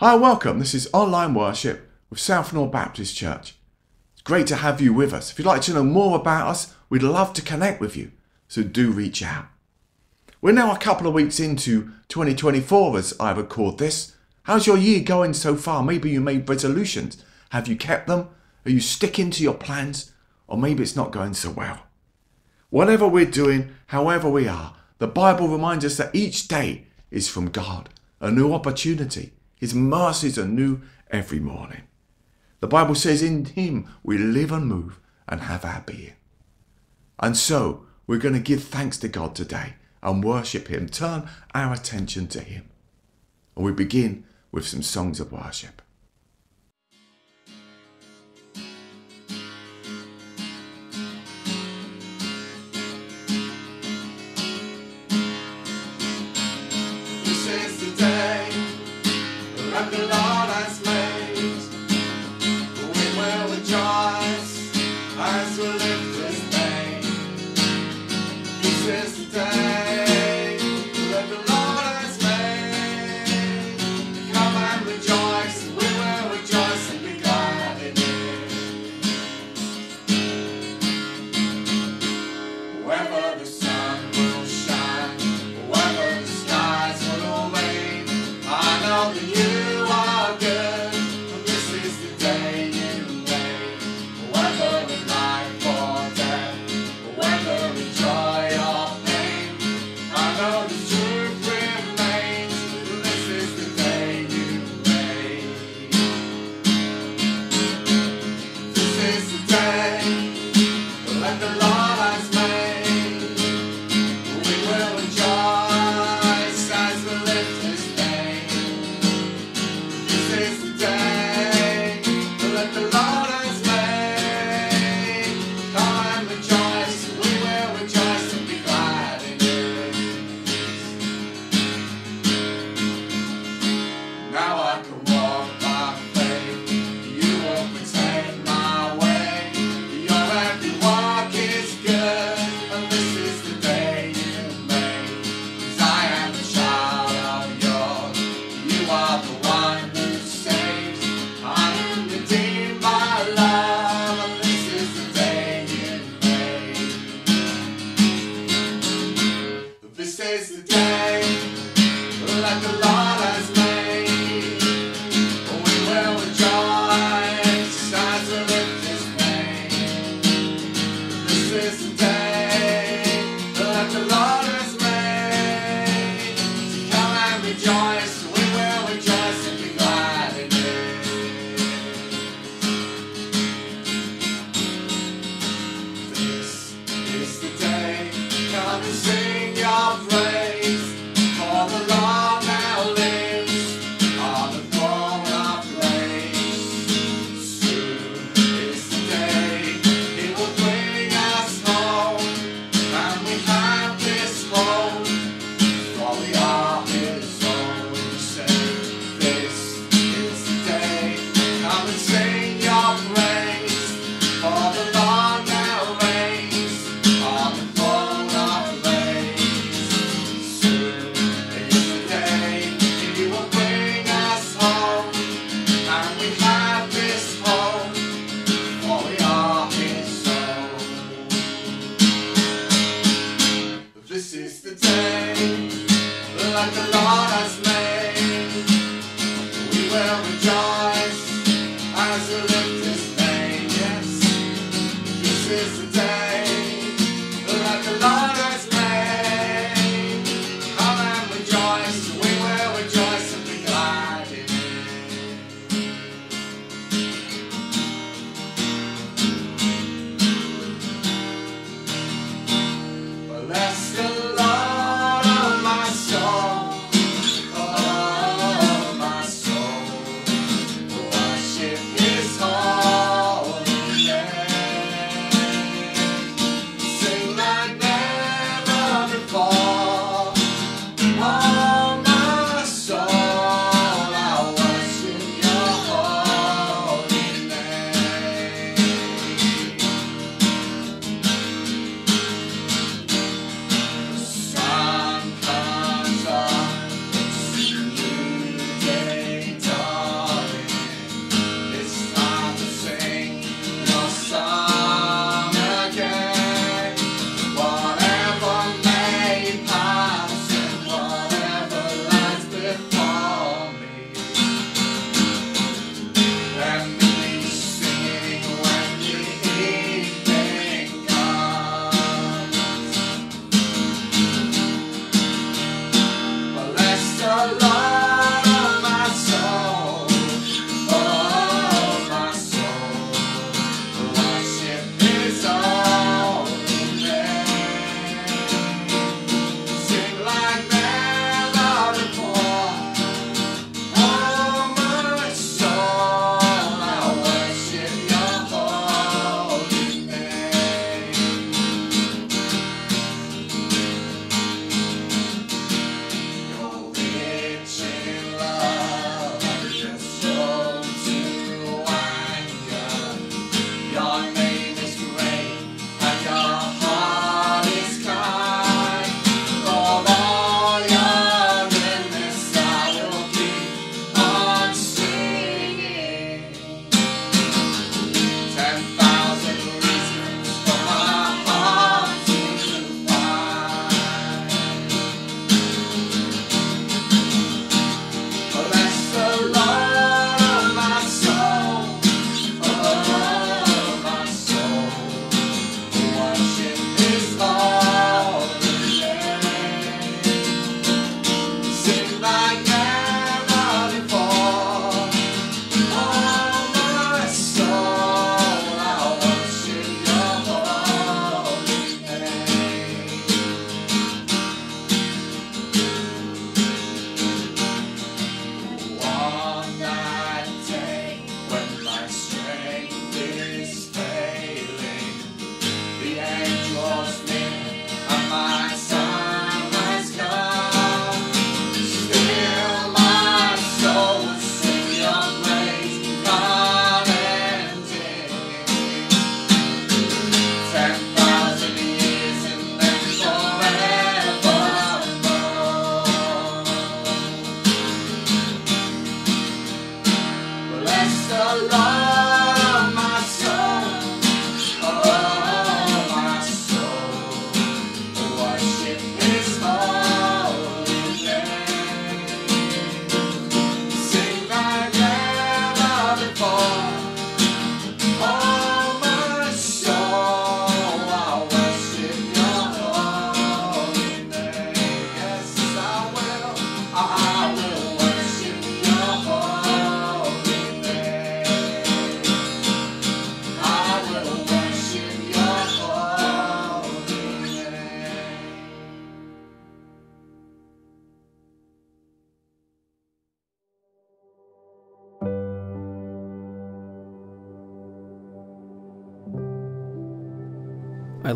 Hi, welcome. This is online worship with South Norwood Baptist Church. It's great to have you with us. If you'd like to know more about us, we'd love to connect with you, so do reach out. We're now a couple of weeks into 2024 as I record this. How's your year going so far? Maybe you made resolutions. Have you kept them? Are you sticking to your plans? Or maybe it's not going so well. Whatever we're doing, however we are, the Bible reminds us that each day is from God, a new opportunity. His mercies are new every morning. The Bible says in Him we live and move and have our being. And so we're going to give thanks to God today and worship Him, turn our attention to Him. And we begin with some songs of worship.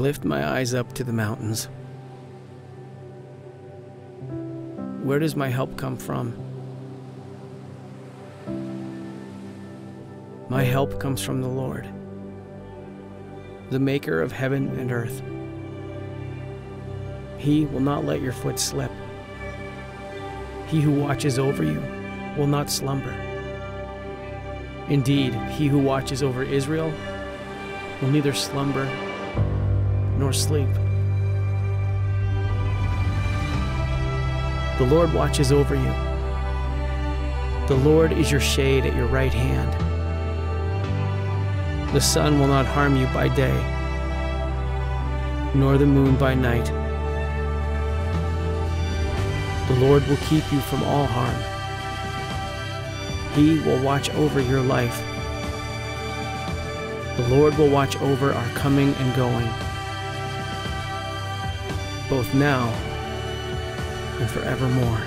Lift my eyes up to the mountains. Where does my help come from? My help comes from the Lord, the maker of heaven and earth. He will not let your foot slip. He who watches over you will not slumber. Indeed, he who watches over Israel will neither slumber nor sleep. The Lord watches over you. The Lord is your shade at your right hand. The sun will not harm you by day, nor the moon by night. The Lord will keep you from all harm. He will watch over your life. The Lord will watch over our coming and going, both now and forevermore.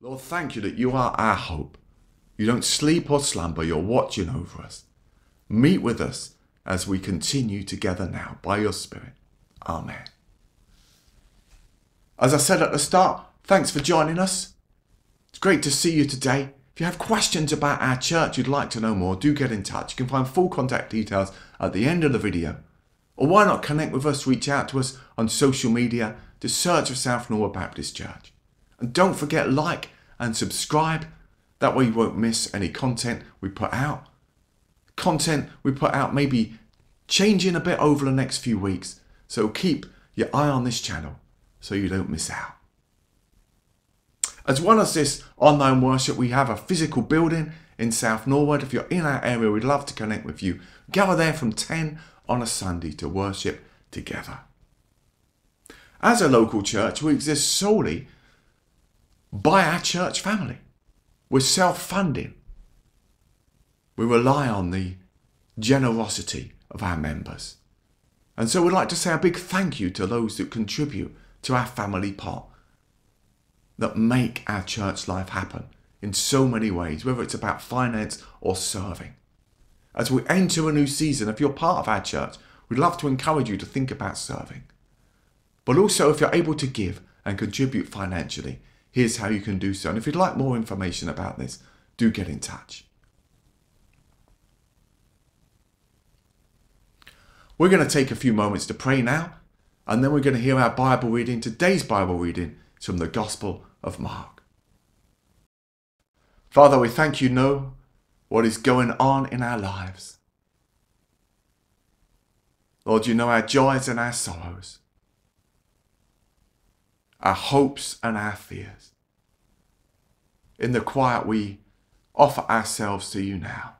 Lord, thank you that you are our hope. You don't sleep or slumber, you're watching over us. Meet with us as we continue together now by your Spirit. Amen. As I said at the start, thanks for joining us. It's great to see you today. If you have questions about our church you'd like to know more, do get in touch. You can find full contact details at the end of the video. Or why not connect with us, reach out to us on social media, just search for South Norwood Baptist Church. And don't forget like and subscribe. That way you won't miss any content we put out. Content we put out maybe changing a bit over the next few weeks. So keep your eye on this channel so you don't miss out. As well as this online worship, we have a physical building in South Norwood. If you're in our area, we'd love to connect with you. Gather there from 10 on a Sunday to worship together. As a local church, we exist solely by our church family. We're self funding. We rely on the generosity of our members. And so we'd like to say a big thank you to those that contribute to our family pot, that make our church life happen in so many ways, whether it's about finance or serving. As we enter a new season, if you're part of our church, we'd love to encourage you to think about serving. But also, if you're able to give and contribute financially, here's how you can do so. And if you'd like more information about this, do get in touch. We're going to take a few moments to pray now, and then we're going to hear our Bible reading. Today's Bible reading is from the Gospel of Mark. Father, we thank you know what is going on in our lives. Lord, you know our joys and our sorrows, our hopes and our fears. In the quiet, we offer ourselves to you now,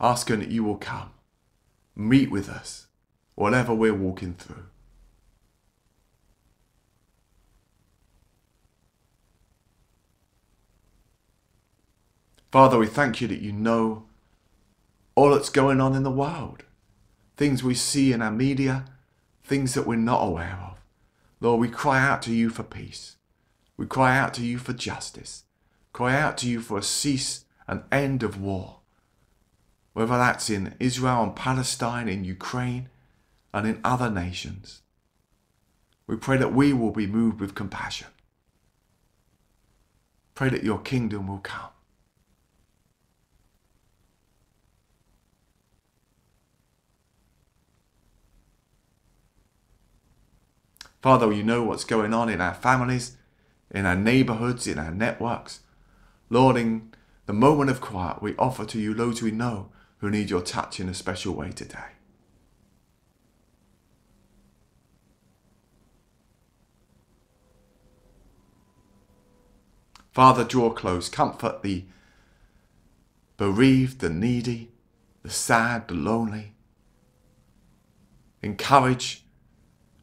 asking that you will come meet with us, whatever we're walking through. Father, we thank you that you know all that's going on in the world, things we see in our media, things that we're not aware of. Lord, we cry out to you for peace. We cry out to you for justice. Cry out to you for a cease and end of war whether that's in Israel and Palestine, in Ukraine, and in other nations. We pray that we will be moved with compassion. Pray that your kingdom will come. Father, you know what's going on in our families, in our neighborhoods, in our networks. Lord, in the moment of quiet, we offer to you those we know who need your touch in a special way today. Father, draw close, comfort the bereaved, the needy, the sad, the lonely. Encourage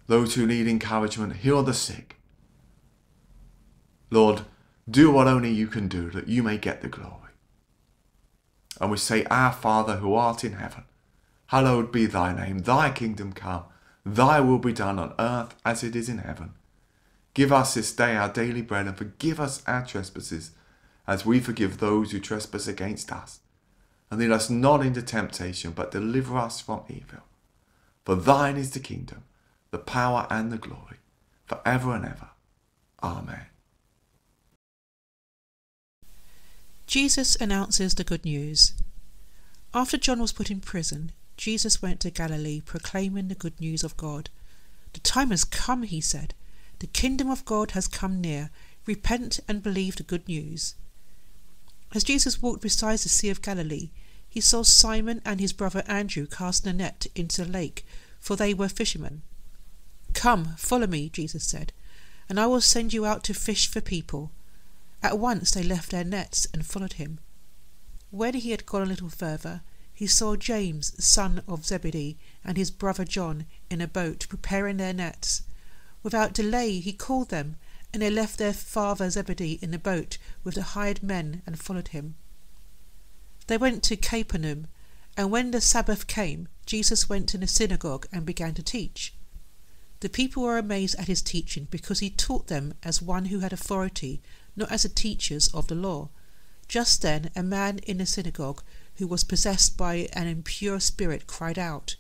those who need encouragement, heal the sick. Lord, do what only you can do that you may get the glory. And we say, Our Father who art in heaven, Hallowed be thy name, thy kingdom come, thy will be done on earth as it is in heaven. Give us this day our daily bread and forgive us our trespasses as we forgive those who trespass against us. And lead us not into temptation, but deliver us from evil. For thine is the kingdom, the power, and the glory, for ever and ever. Amen. Jesus announces the good news. After John was put in prison, Jesus went to Galilee proclaiming the good news of God. The time has come, he said. The kingdom of God has come near. Repent and believe the good news. As Jesus walked beside the Sea of Galilee, he saw Simon and his brother Andrew casting a net into the lake, for they were fishermen. Come, follow me, Jesus said, and I will send you out to fish for people. At once they left their nets and followed him. When he had gone a little further, he saw James, son of Zebedee, and his brother John in a boat preparing their nets. Without delay he called them, and they left their father Zebedee in the boat with the hired men and followed him. They went to Capernaum, and when the Sabbath came, Jesus went to the synagogue and began to teach. The people were amazed at his teaching because he taught them as one who had authority, not as the teachers of the law. Just then a man in the synagogue who was possessed by an impure spirit cried out,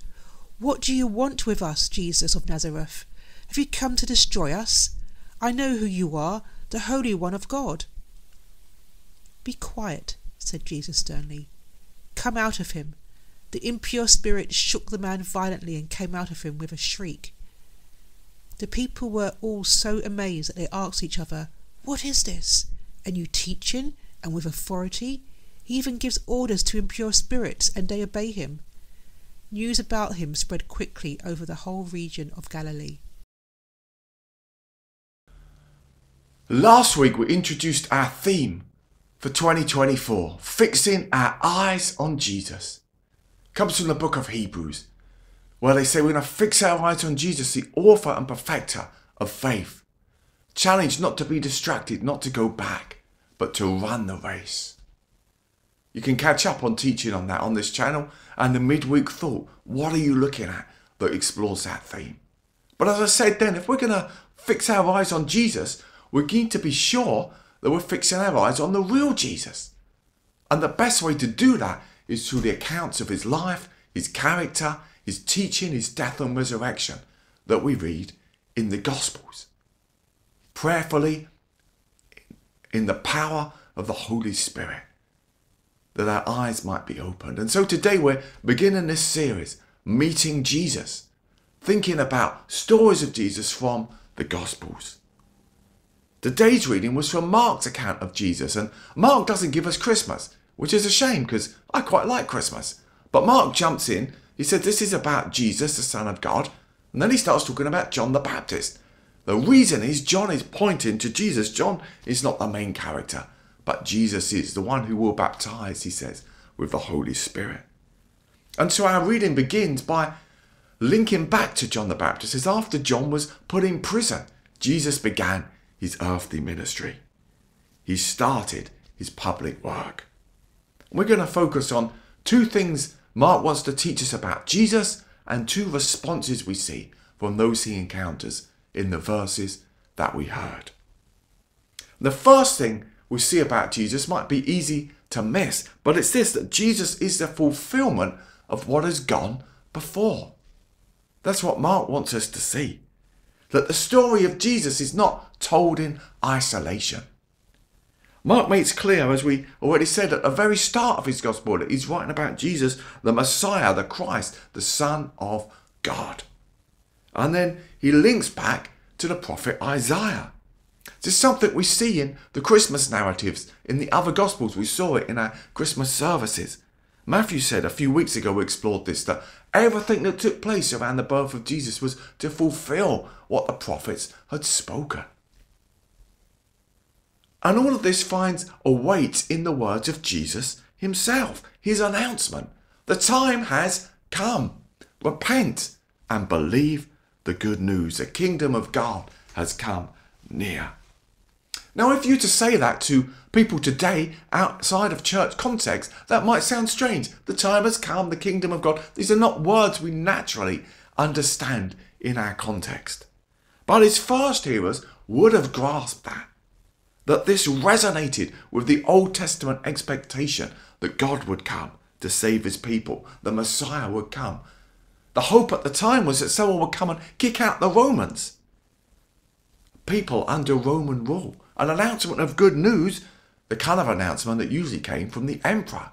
What do you want with us, Jesus of Nazareth? Have you come to destroy us? I know who you are, the Holy One of God. Be quiet, said Jesus sternly. Come out of him. The impure spirit shook the man violently and came out of him with a shriek. The people were all so amazed that they asked each other, What is this? A new teaching, and with authority? He even gives orders to impure spirits, and they obey him. News about him spread quickly over the whole region of Galilee. Last week we introduced our theme for 2024 fixing our eyes on Jesus. Comes from the book of Hebrews, where they say we're going to fix our eyes on Jesus, the author and perfecter of faith. Challenged not to be distracted, not to go back, but to run the race. You can catch up on teaching on that on this channel and the midweek thought. What are you looking at that explores that theme? But as I said then, if we're going to fix our eyes on Jesus, we need to be sure that we're fixing our eyes on the real Jesus. And the best way to do that is through the accounts of his life, his character, his teaching, his death and resurrection that we read in the Gospels. Prayerfully, in the power of the Holy Spirit, that our eyes might be opened. And so today we're beginning this series, Meeting Jesus, thinking about stories of Jesus from the Gospels. Today's reading was from Mark's account of Jesus, and Mark doesn't give us Christmas, which is a shame because I quite like Christmas. But Mark jumps in, he said this is about Jesus, the Son of God, and then he starts talking about John the Baptist. The reason is John is pointing to Jesus. John is not the main character, but Jesus is the one who will baptize, he says, with the Holy Spirit. And so our reading begins by linking back to John the Baptist as after John was put in prison, Jesus began his earthly ministry. He started his public work. We're going to focus on two things Mark wants to teach us about Jesus and two responses we see from those he encounters in the verses that we heard. The first thing we see about Jesus might be easy to miss, but it's this that Jesus is the fulfillment of what has gone before. That's what Mark wants us to see. That the story of Jesus is not told in isolation. Mark makes clear, as we already said at the very start of his gospel, that he's writing about Jesus, the Messiah, the Christ, the Son of God. And then he links back to the prophet Isaiah. This is something we see in the Christmas narratives in the other Gospels. We saw it in our Christmas services. Matthew said a few weeks ago we explored this that everything that took place around the birth of Jesus was to fulfill what the prophets had spoken. And all of this finds a weight in the words of Jesus himself, his announcement. The time has come. Repent and believe the good news. The kingdom of God has come near. Now, if you were to say that to people today outside of church context, that might sound strange. The time has come, the kingdom of God. These are not words we naturally understand in our context. But his first hearers would have grasped that. That this resonated with the Old Testament expectation that God would come to save his people, the Messiah would come. The hope at the time was that someone would come and kick out the Romans. People under Roman rule. An announcement of good news, the kind of announcement that usually came from the emperor.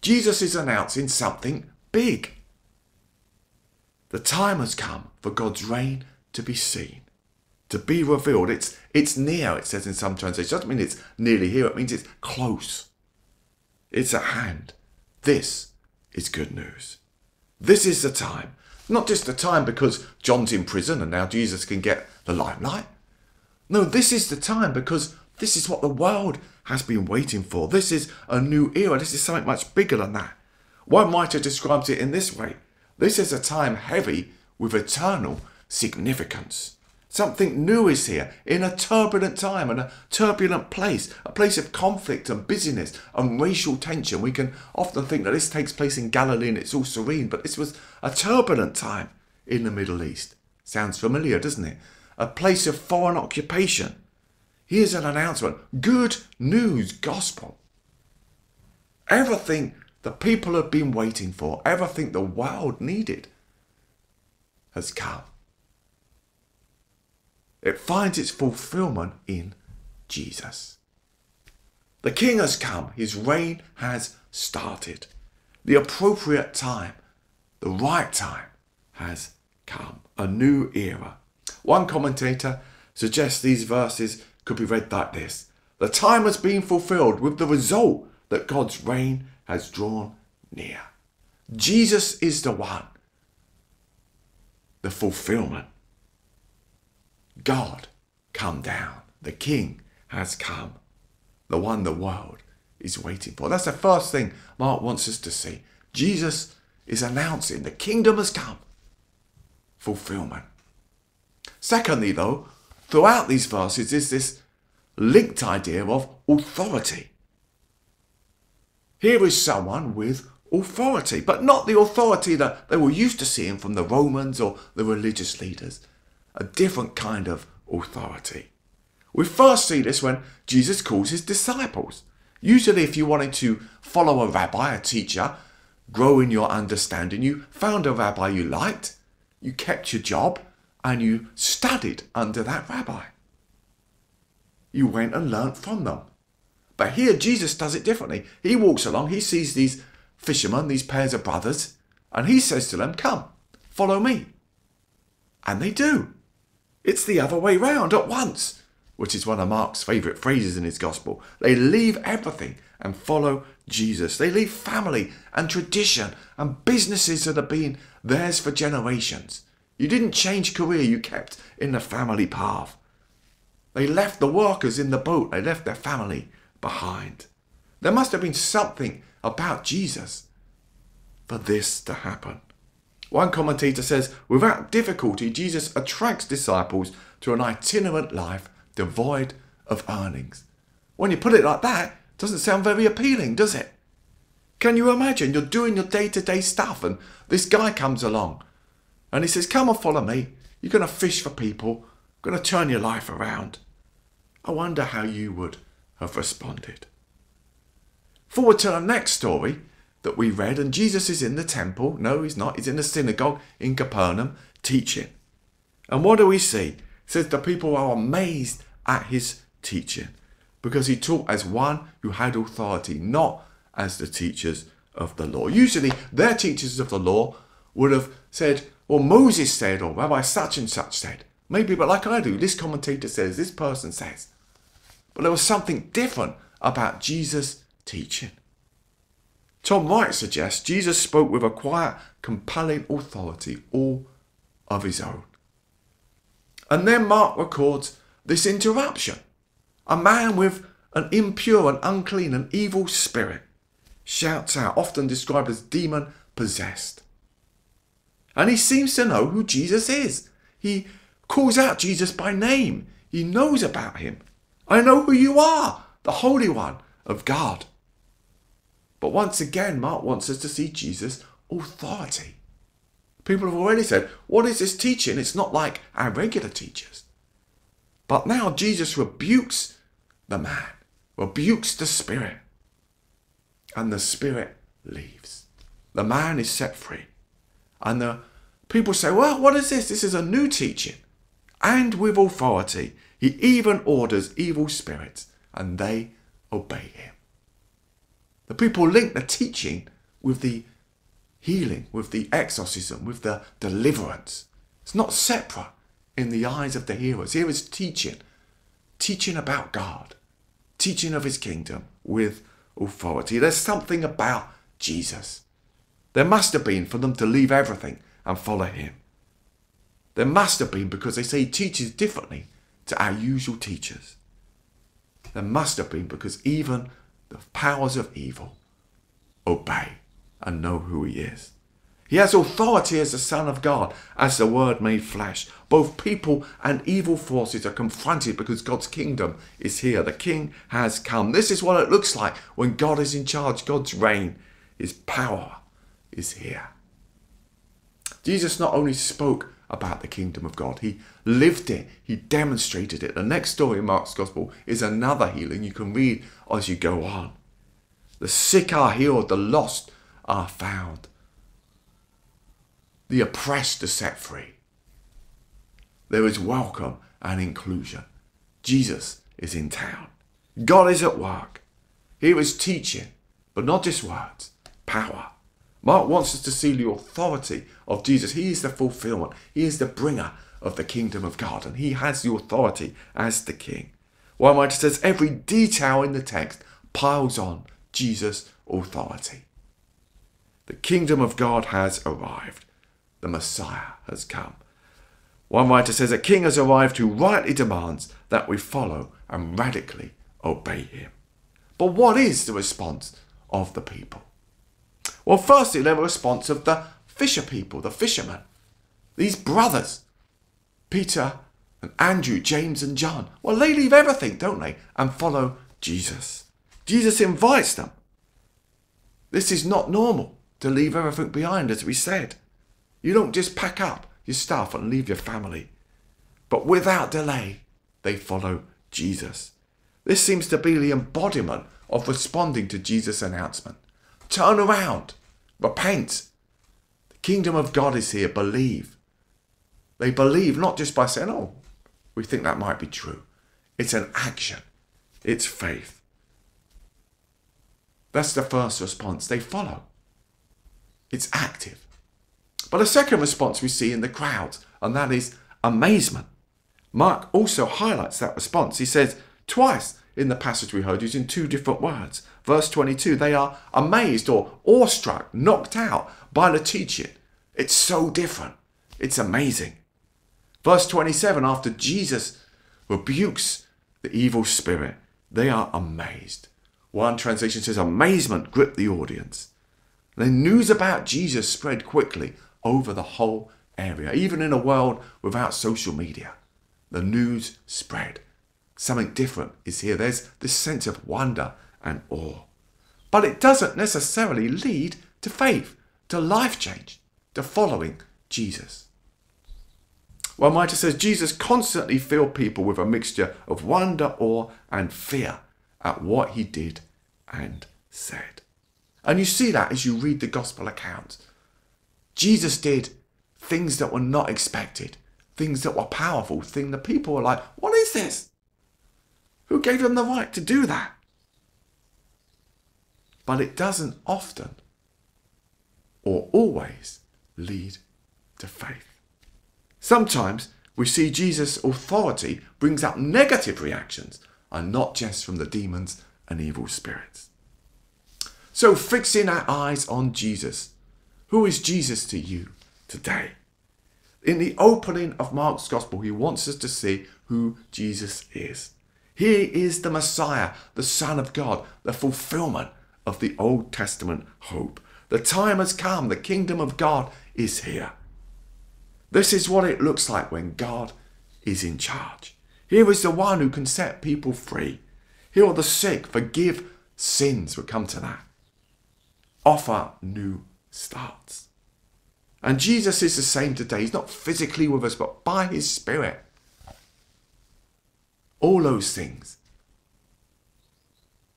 Jesus is announcing something big. The time has come for God's reign to be seen, to be revealed. It's, it's near, it says in some translations. It doesn't mean it's nearly here, it means it's close. It's at hand. This is good news. This is the time. Not just the time because John's in prison and now Jesus can get the limelight. No, this is the time because this is what the world has been waiting for. This is a new era. This is something much bigger than that. One writer describes it in this way this is a time heavy with eternal significance. Something new is here in a turbulent time and a turbulent place, a place of conflict and busyness and racial tension. We can often think that this takes place in Galilee and it's all serene, but this was a turbulent time in the Middle East. Sounds familiar, doesn't it? A place of foreign occupation. Here's an announcement good news gospel. Everything the people have been waiting for, everything the world needed, has come. It finds its fulfillment in Jesus. The King has come, his reign has started. The appropriate time, the right time, has come. A new era. One commentator suggests these verses could be read like this The time has been fulfilled with the result that God's reign has drawn near. Jesus is the one, the fulfillment. God come down. The King has come. The one the world is waiting for. That's the first thing Mark wants us to see. Jesus is announcing the kingdom has come. Fulfillment. Secondly, though, throughout these verses is this linked idea of authority. Here is someone with authority, but not the authority that they were used to seeing from the Romans or the religious leaders. A different kind of authority. We first see this when Jesus calls his disciples. Usually, if you wanted to follow a rabbi, a teacher, grow in your understanding, you found a rabbi you liked, you kept your job, and you studied under that rabbi. You went and learnt from them. But here, Jesus does it differently. He walks along, he sees these fishermen, these pairs of brothers, and he says to them, Come, follow me. And they do. It's the other way round at once, which is one of Mark's favourite phrases in his gospel. They leave everything and follow Jesus. They leave family and tradition and businesses that have been theirs for generations. You didn't change career, you kept in the family path. They left the workers in the boat, they left their family behind. There must have been something about Jesus for this to happen. One commentator says, without difficulty, Jesus attracts disciples to an itinerant life devoid of earnings. When you put it like that, it doesn't sound very appealing, does it? Can you imagine you're doing your day to day stuff and this guy comes along and he says, Come and follow me. You're going to fish for people, You're going to turn your life around. I wonder how you would have responded. Forward to the next story that we read, and Jesus is in the temple. No, he's not. He's in the synagogue in Capernaum teaching. And what do we see? It says the people are amazed at his teaching because he taught as one who had authority, not as the teachers of the law. Usually, their teachers of the law would have said, or Moses said, or Rabbi such and such said. Maybe, but like I do, this commentator says, this person says. But there was something different about Jesus' teaching. Tom Wright suggests Jesus spoke with a quiet, compelling authority all of his own. And then Mark records this interruption. A man with an impure and unclean and evil spirit shouts out, often described as demon possessed. And he seems to know who Jesus is. He calls out Jesus by name. He knows about him. I know who you are, the Holy One of God. But once again, Mark wants us to see Jesus' authority. People have already said, What is this teaching? It's not like our regular teachers. But now Jesus rebukes the man, rebukes the spirit, and the spirit leaves. The man is set free. And the people say, Well, what is this? This is a new teaching. And with authority, he even orders evil spirits, and they obey him. The people link the teaching with the healing, with the exorcism, with the deliverance. It's not separate in the eyes of the hearers. Here is teaching, teaching about God, teaching of his kingdom with authority. There's something about Jesus. There must have been for them to leave everything and follow him. There must have been because they say he teaches differently to our usual teachers. There must have been because even the powers of evil obey and know who he is. He has authority as the Son of God, as the Word made flesh. Both people and evil forces are confronted because God's kingdom is here. The King has come. This is what it looks like when God is in charge. God's reign, His power is here. Jesus not only spoke about the kingdom of God, He lived it, He demonstrated it. The next story in Mark's Gospel is another healing you can read as you go on. The sick are healed, the lost are found the oppressed are set free. There is welcome and inclusion. Jesus is in town. God is at work. He was teaching, but not just words, power. Mark wants us to see the authority of Jesus. He is the fulfillment, He is the bringer of the kingdom of God, and He has the authority as the King. One writer says every detail in the text piles on Jesus' authority. The kingdom of God has arrived the Messiah has come. One writer says a king has arrived who rightly demands that we follow and radically obey him. But what is the response of the people? Well, firstly, the response of the fisher people, the fishermen, these brothers, Peter and Andrew, James and John. Well, they leave everything, don't they, and follow Jesus. Jesus invites them. This is not normal to leave everything behind, as we said. You don't just pack up your stuff and leave your family. But without delay, they follow Jesus. This seems to be the embodiment of responding to Jesus' announcement. Turn around, repent. Kingdom of God is here, believe. They believe not just by saying, oh, we think that might be true. It's an action, it's faith. That's the first response. They follow. It's active. But a second response we see in the crowd, and that is amazement. Mark also highlights that response. He says twice in the passage we heard using two different words. Verse 22, they are amazed or awestruck, knocked out by the teaching. It's so different. It's amazing. Verse 27, after Jesus rebukes the evil spirit, they are amazed. One translation says amazement gripped the audience. The news about Jesus spread quickly over the whole area. Even in a world without social media, the news spread. Something different is here. There's this sense of wonder and awe. But it doesn't necessarily lead to faith, to life change, to following Jesus. Well, Mitre says Jesus constantly filled people with a mixture of wonder, awe, and fear at what he did and said. And you see that as you read the gospel accounts. Jesus did things that were not expected, things that were powerful, things the people were like, what is this? Who gave them the right to do that? But it doesn't often or always lead to faith. Sometimes we see Jesus' authority brings up negative reactions and not just from the demons and evil spirits. So, fixing our eyes on Jesus who is Jesus to you today? In the opening of Mark's Gospel, he wants us to see who Jesus is. He is the Messiah, the Son of God, the fulfillment of the Old Testament hope. The time has come, the kingdom of God is here. This is what it looks like when God is in charge. Here is the one who can set people free. Heal the sick, forgive sins. We'll come to that. Offer new starts. And Jesus is the same today. He's not physically with us, but by his Spirit. All those things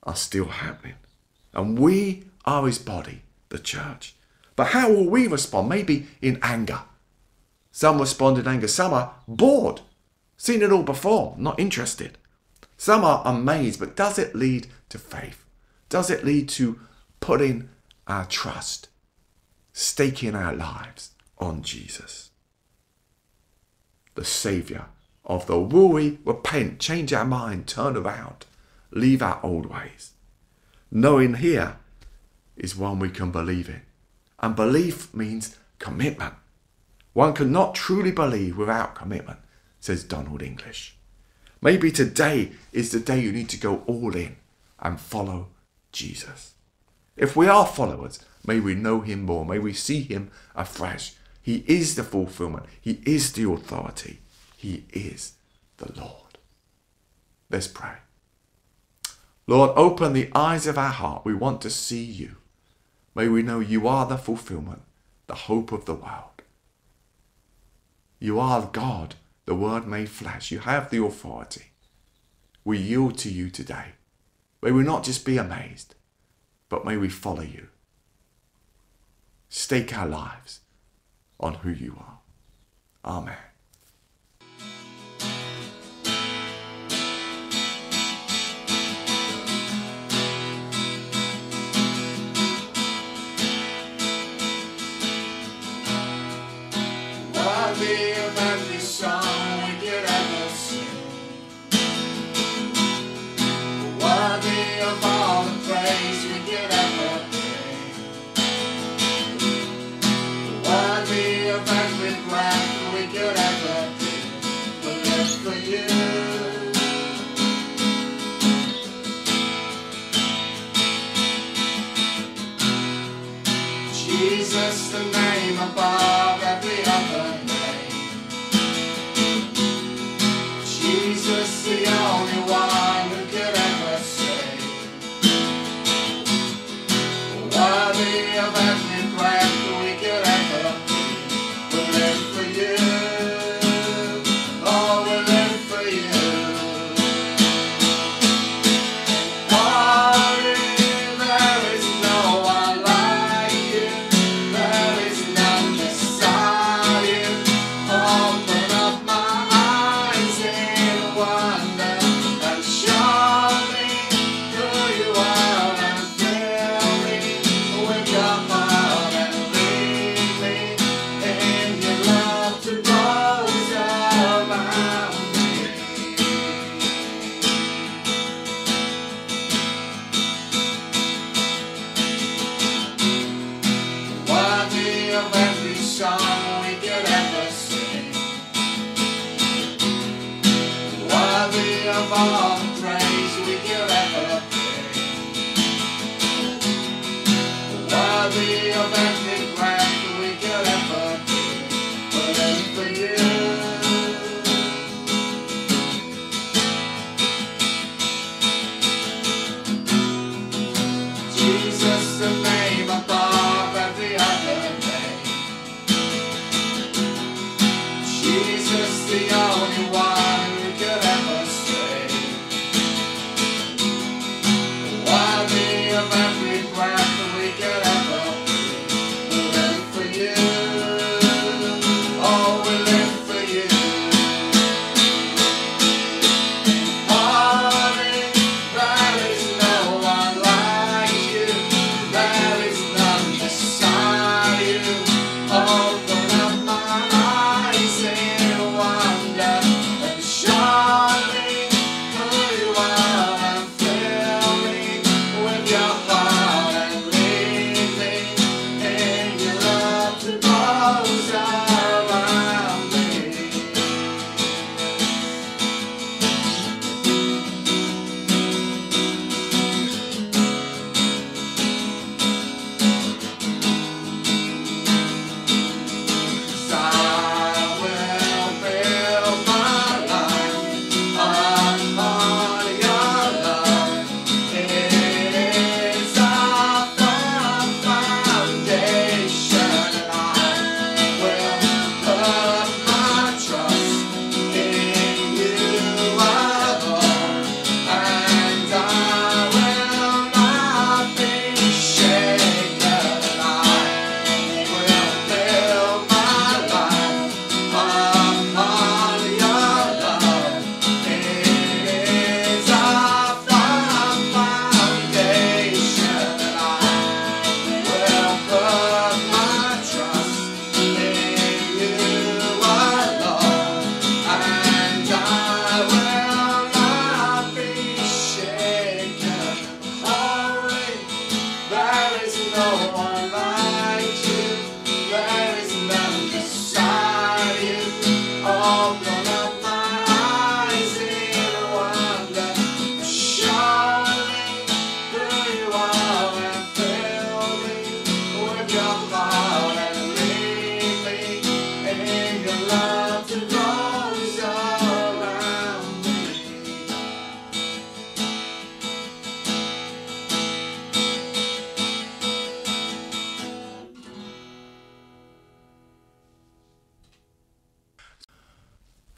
are still happening. And we are his body, the church. But how will we respond? Maybe in anger. Some respond in anger. Some are bored. Seen it all before, not interested. Some are amazed, but does it lead to faith? Does it lead to putting our trust, staking our lives on Jesus? The Saviour of the will we repent, change our mind, turn around, leave our old ways. Knowing here is one we can believe in. And belief means commitment. One cannot truly believe without commitment, says Donald English. Maybe today is the day you need to go all in and follow Jesus. If we are followers, may we know him more. May we see him afresh. He is the fulfillment. He is the authority. He is the Lord. Let's pray. Lord, open the eyes of our heart. We want to see you. May we know you are the fulfillment, the hope of the world. You are God, the Word made flesh. You have the authority. We yield to you today. May we not just be amazed, but may we follow you. Stake our lives on who you are. Amen.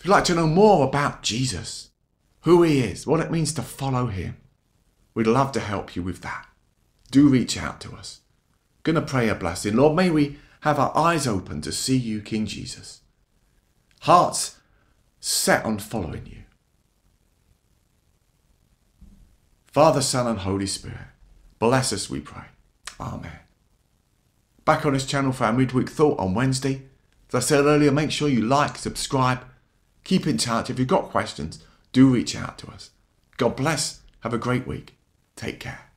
If you'd like to know more about Jesus, who he is, what it means to follow him, we'd love to help you with that. Do reach out to us. Gonna pray a blessing. Lord, may we have our eyes open to see you, King Jesus. Hearts set on following you. Father, Son, and Holy Spirit, bless us, we pray. Amen. Back on this channel for our midweek thought on Wednesday. As I said earlier, make sure you like, subscribe, keep in touch. If you've got questions, do reach out to us. God bless. Have a great week. Take care.